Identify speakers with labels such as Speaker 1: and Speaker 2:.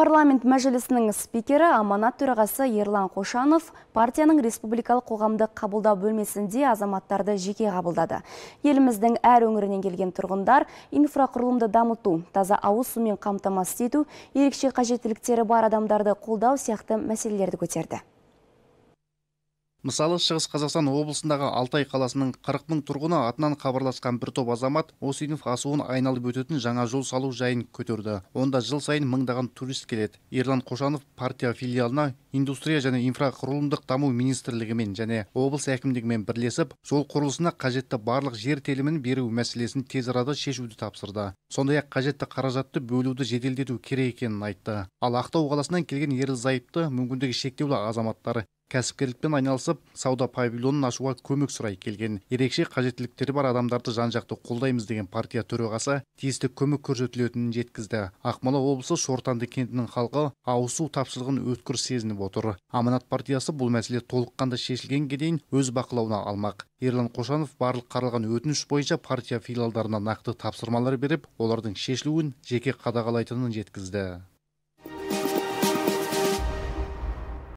Speaker 1: Парламент мәжілісінің спикері Аманат төрағасы Ерлан Қошанов партияның республикалық қоғамдық қабылдау бөлмесінде азаматтарды жеке қабылдады. Еліміздің әр өңірінен келген тұрғындар инфрақұрылымды дамыту, таза ауыз сумен қамтамасыз ету, ерекше қажеттіліктері бар адамдарды қолдау сияқты мәселелерді көтерді.
Speaker 2: Мысалы шығыс қазақстан облысындағы алтай қаласының қырық мың тұрғыны атынан хабарласқан бір топ азамат осинов асуын айналып өтетін жаңа жол салу жайын көтерді. Онда жыл сайын мыңдаған турист келеді. Ерлан қошанов партия филиалына индустрия және инфрақұрылымдық даму министрлігімен және облыс әкімдігімен бірлесіп жол құрылысына қажетті барлық жер телімін беру мәселесін тез арада шешуді тапсырды. Сондай ақ қажетті қаражатты бөлуді жеделдету керек екенін айтты. Ал ақтау қаласынан келген ерлі зайыпты мүмкіндігі шектеулі азаматтар кәсіпкерлікпен айналысып сауда павильонын ашуға көмек сұрай келген. Ерекше қажеттіліктері бар адамдарды жан жақты қолдаймыз деген партия төрағасы тиісті көмек көрсетілетінін жеткізді. Ақмола облысы шортанды кентінің халқы ауыз су тапшылығын өткір сезініп отыр. Аманат партиясы бұл мәселе толыққанды шешілгенге дейін өз бақылауына алмақ. Ерлан қошанов барлық қаралған өтініш бойынша партия филиалдарына нақты тапсырмалар беріп олардың шешілуін жеке қадағалайтынын жеткізді.